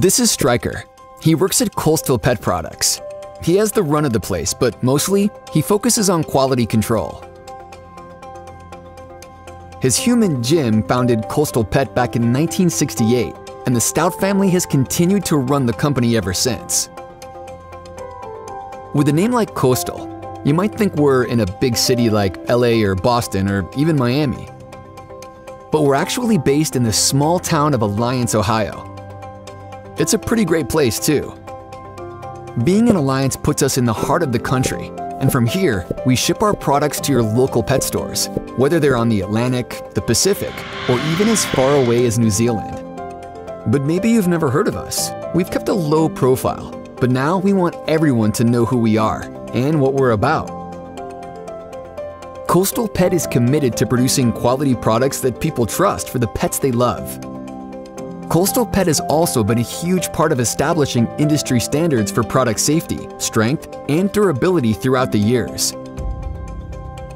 This is Stryker. He works at Coastal Pet Products. He has the run of the place, but mostly, he focuses on quality control. His human Jim founded Coastal Pet back in 1968, and the Stout family has continued to run the company ever since. With a name like Coastal, you might think we're in a big city like LA or Boston or even Miami. But we're actually based in the small town of Alliance, Ohio. It's a pretty great place too. Being an Alliance puts us in the heart of the country, and from here, we ship our products to your local pet stores, whether they're on the Atlantic, the Pacific, or even as far away as New Zealand. But maybe you've never heard of us. We've kept a low profile, but now we want everyone to know who we are and what we're about. Coastal Pet is committed to producing quality products that people trust for the pets they love. Coastal Pet has also been a huge part of establishing industry standards for product safety, strength, and durability throughout the years.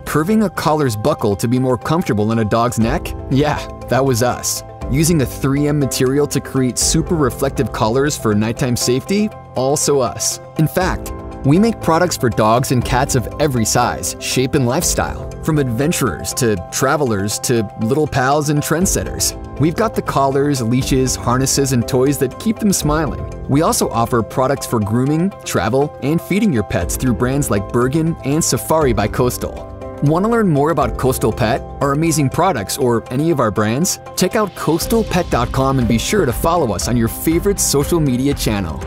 Curving a collar's buckle to be more comfortable in a dog's neck? Yeah, that was us. Using a 3M material to create super reflective collars for nighttime safety? Also us. In fact, we make products for dogs and cats of every size, shape, and lifestyle, from adventurers to travelers to little pals and trendsetters. We've got the collars, leashes, harnesses, and toys that keep them smiling. We also offer products for grooming, travel, and feeding your pets through brands like Bergan and Safari by Coastal. Want to learn more about Coastal Pet, our amazing products, or any of our brands? Check out coastalpet.com and be sure to follow us on your favorite social media channel.